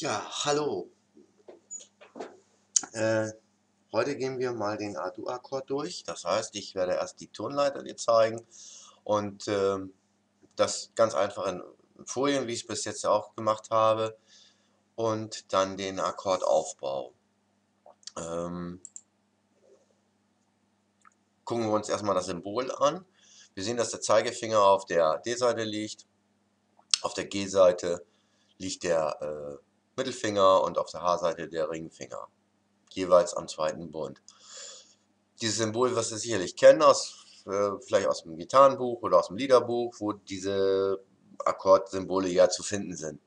Ja, hallo. Äh, heute gehen wir mal den A-Dur-Akkord durch. Das heißt, ich werde erst die Tonleiter dir zeigen und äh, das ganz einfach in Folien, wie ich es bis jetzt auch gemacht habe, und dann den Akkordaufbau. Ähm, gucken wir uns erstmal das Symbol an. Wir sehen, dass der Zeigefinger auf der D-Seite liegt, auf der G-Seite liegt der äh, Mittelfinger und auf der H-Seite der Ringfinger, jeweils am zweiten Bund. Dieses Symbol wirst du sicherlich kennen, aus, äh, vielleicht aus dem Gitarrenbuch oder aus dem Liederbuch, wo diese Akkordsymbole ja zu finden sind.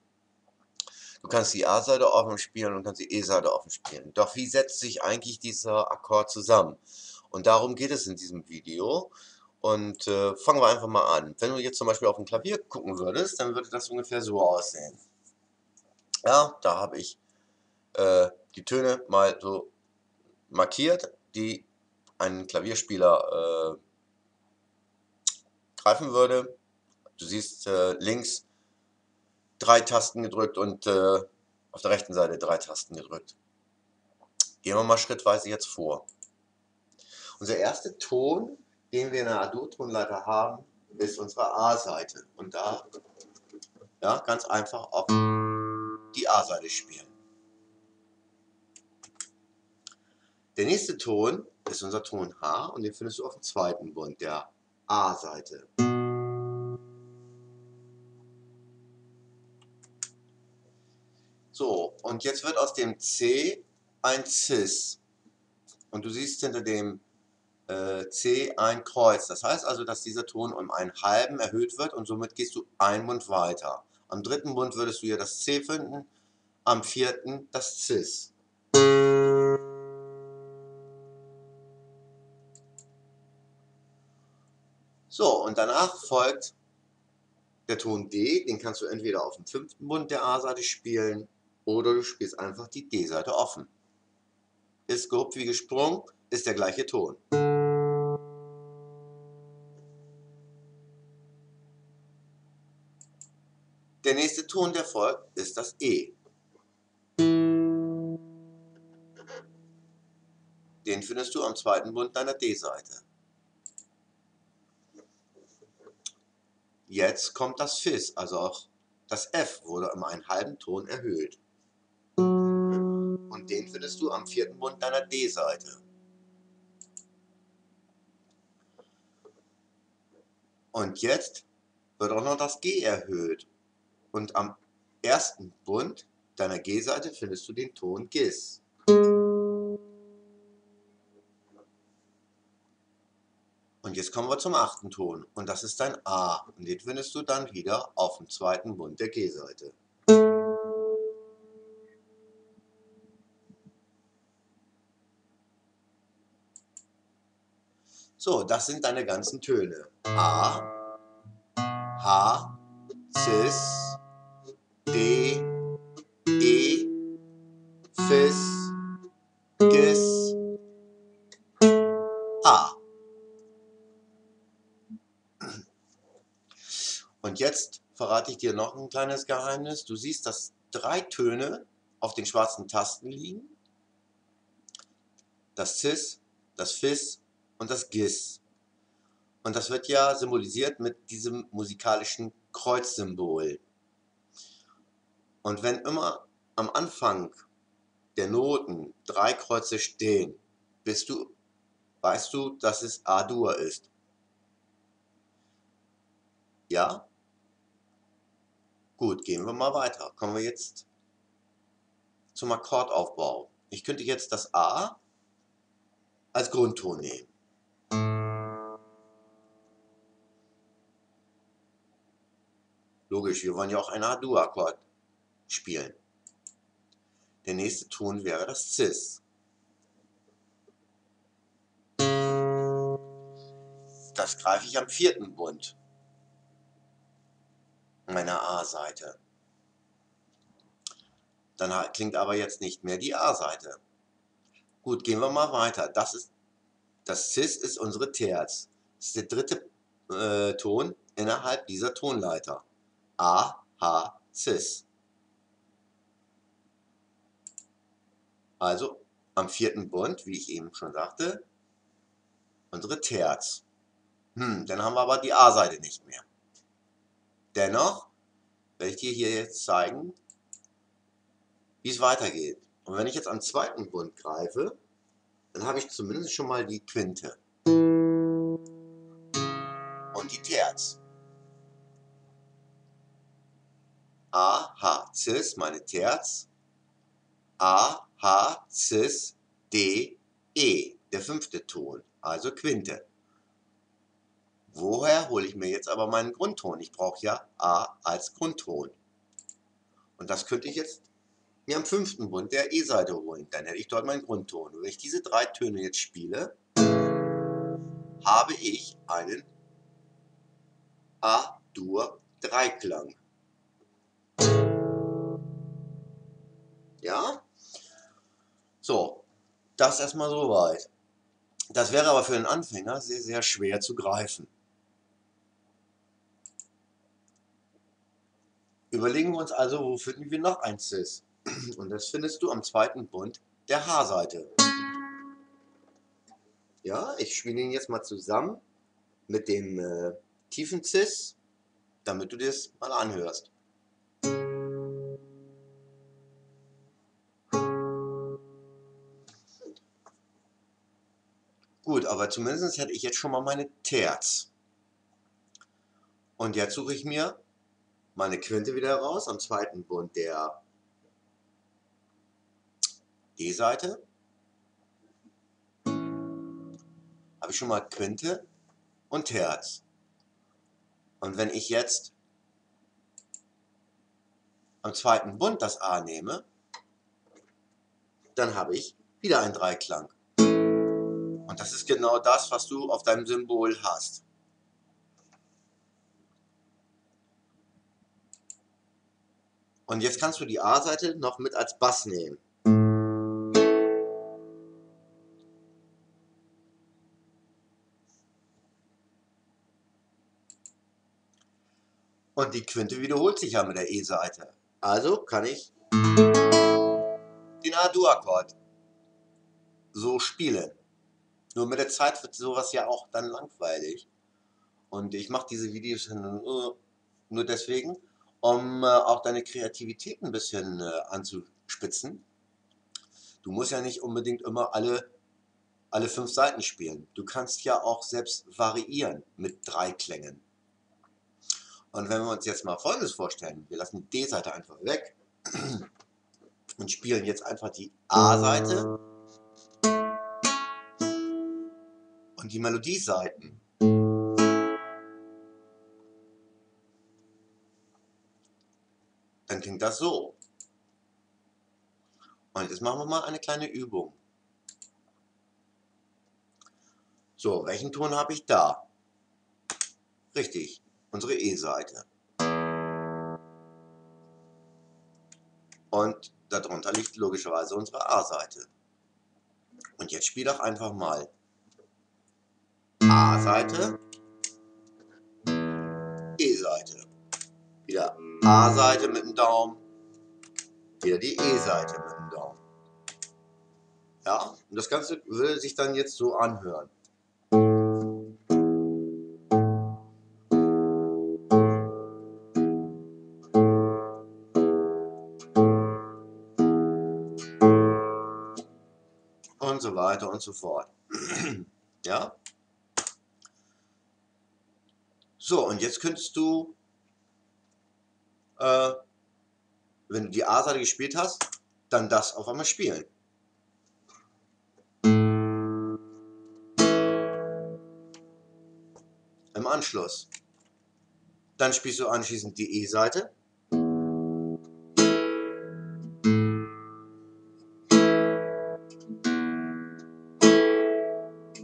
Du kannst die A-Seite offen spielen und kannst die E-Seite offen spielen. Doch wie setzt sich eigentlich dieser Akkord zusammen? Und darum geht es in diesem Video. Und äh, fangen wir einfach mal an. Wenn du jetzt zum Beispiel auf ein Klavier gucken würdest, dann würde das ungefähr so aussehen. Ja, da habe ich äh, die Töne mal so markiert, die ein Klavierspieler äh, greifen würde. Du siehst äh, links drei Tasten gedrückt und äh, auf der rechten Seite drei Tasten gedrückt. Gehen wir mal schrittweise jetzt vor. Unser erster Ton, den wir in der A-Dur-Tonleiter haben, ist unsere A-Seite. Und da, ja, ganz einfach auf die A-Seite spielen. Der nächste Ton ist unser Ton H und den findest du auf dem zweiten Bund, der A-Seite. So, und jetzt wird aus dem C ein Cis. Und du siehst hinter dem äh, C ein Kreuz. Das heißt also, dass dieser Ton um einen halben erhöht wird und somit gehst du einen Bund weiter. Am dritten Bund würdest du hier das C finden, am vierten das Cis. So, und danach folgt der Ton D, den kannst du entweder auf dem fünften Bund der A-Seite spielen oder du spielst einfach die D-Seite offen. Ist gehupft wie gesprungen, ist der gleiche Ton. Der nächste Ton, der folgt, ist das E. Den findest du am zweiten Bund deiner D-Seite. Jetzt kommt das Fis, also auch das F wurde um einen halben Ton erhöht. Und den findest du am vierten Bund deiner D-Seite. Und jetzt wird auch noch das G erhöht. Und am ersten Bund deiner G-Seite findest du den Ton Gis. Und jetzt kommen wir zum achten Ton. Und das ist dein A. Und den findest du dann wieder auf dem zweiten Bund der G-Seite. So, das sind deine ganzen Töne. A, H, Cis, Und jetzt verrate ich dir noch ein kleines Geheimnis. Du siehst, dass drei Töne auf den schwarzen Tasten liegen. Das Cis, das Fis und das Gis. Und das wird ja symbolisiert mit diesem musikalischen Kreuzsymbol. Und wenn immer am Anfang der Noten drei Kreuze stehen, bist du, weißt du, dass es A-Dur ist. Ja? Gut, gehen wir mal weiter. Kommen wir jetzt zum Akkordaufbau. Ich könnte jetzt das A als Grundton nehmen. Logisch, wir wollen ja auch einen A-Dur-Akkord spielen. Der nächste Ton wäre das Cis. Das greife ich am vierten Bund meiner A-Seite. Dann klingt aber jetzt nicht mehr die A-Seite. Gut, gehen wir mal weiter. Das ist das Cis ist unsere Terz. Das ist der dritte äh, Ton innerhalb dieser Tonleiter. A, H, Cis. Also am vierten Bund, wie ich eben schon sagte, unsere Terz. Hm, dann haben wir aber die A-Seite nicht mehr. Dennoch werde ich dir hier jetzt zeigen, wie es weitergeht. Und wenn ich jetzt am zweiten Bund greife, dann habe ich zumindest schon mal die Quinte und die Terz. A, H, Cis, meine Terz. A, H, Cis, D, E, der fünfte Ton, also Quinte. Woher hole ich mir jetzt aber meinen Grundton? Ich brauche ja A als Grundton. Und das könnte ich jetzt mir am fünften Bund der E-Seite holen. Dann hätte ich dort meinen Grundton. Und wenn ich diese drei Töne jetzt spiele, habe ich einen A-Dur-Dreiklang. Ja? So, das erstmal soweit. Das wäre aber für einen Anfänger sehr, sehr schwer zu greifen. Überlegen wir uns also, wo finden wir noch ein Cis? Und das findest du am zweiten Bund der H-Seite. Ja, ich spiele ihn jetzt mal zusammen mit dem äh, tiefen Cis, damit du dir das mal anhörst. Gut, aber zumindest hätte ich jetzt schon mal meine Terz. Und jetzt suche ich mir meine Quinte wieder raus am zweiten Bund der D-Seite. Habe ich schon mal Quinte und Terz. Und wenn ich jetzt am zweiten Bund das A nehme, dann habe ich wieder einen Dreiklang. Und das ist genau das, was du auf deinem Symbol hast. Und jetzt kannst du die A-Seite noch mit als Bass nehmen. Und die Quinte wiederholt sich ja mit der E-Seite. Also kann ich den A-Dur-Akkord so spielen. Nur mit der Zeit wird sowas ja auch dann langweilig. Und ich mache diese Videos nur deswegen, um äh, auch deine Kreativität ein bisschen äh, anzuspitzen. Du musst ja nicht unbedingt immer alle, alle fünf Seiten spielen. Du kannst ja auch selbst variieren mit drei Klängen. Und wenn wir uns jetzt mal Folgendes vorstellen, wir lassen die D-Seite einfach weg und spielen jetzt einfach die A-Seite und die Melodieseiten. Dann klingt das so. Und jetzt machen wir mal eine kleine Übung. So, welchen Ton habe ich da? Richtig, unsere E-Seite. Und darunter liegt logischerweise unsere A-Seite. Und jetzt spiel doch einfach mal A-Seite, E-Seite. Wieder A-Seite mit dem Daumen, wieder die E-Seite mit dem Daumen. Ja, und das Ganze würde sich dann jetzt so anhören. Und so weiter und so fort. ja? So, und jetzt könntest du, äh, wenn du die A-Seite gespielt hast, dann das auf einmal spielen. Im Anschluss. Dann spielst du anschließend die E-Seite.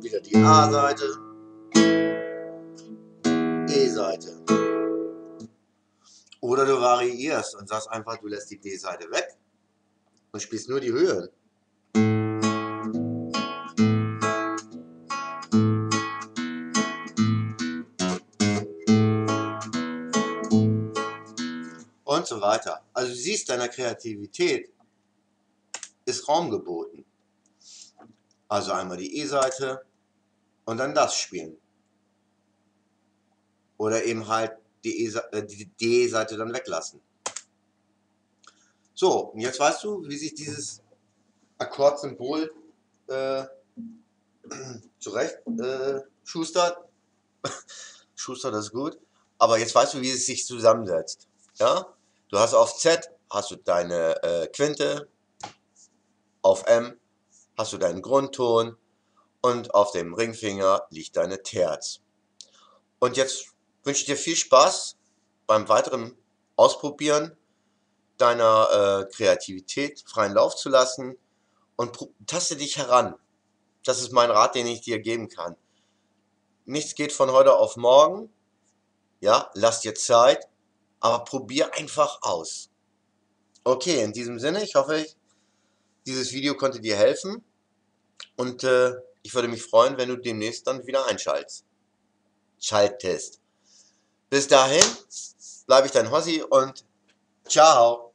Wieder die A-Seite. D-Seite. Oder du variierst und sagst einfach, du lässt die D-Seite weg und spielst nur die Höhen. Und so weiter. Also du siehst deiner Kreativität ist Raum geboten. Also einmal die E-Seite und dann das spielen. Oder eben halt die äh, D-Seite dann weglassen. So, und jetzt weißt du, wie sich dieses Akkordsymbol äh, zurecht äh, schustert. schustert das gut. Aber jetzt weißt du, wie es sich zusammensetzt. Ja? Du hast auf Z hast du deine äh, Quinte, auf M hast du deinen Grundton und auf dem Ringfinger liegt deine Terz. Und jetzt wünsche ich dir viel Spaß beim weiteren Ausprobieren deiner äh, Kreativität freien Lauf zu lassen und taste dich heran. Das ist mein Rat, den ich dir geben kann. Nichts geht von heute auf morgen. Ja, lass dir Zeit, aber probier einfach aus. Okay, in diesem Sinne, ich hoffe, dieses Video konnte dir helfen und äh, ich würde mich freuen, wenn du demnächst dann wieder einschaltest. Schaltest. Bis dahin bleibe ich dein Hossi und ciao.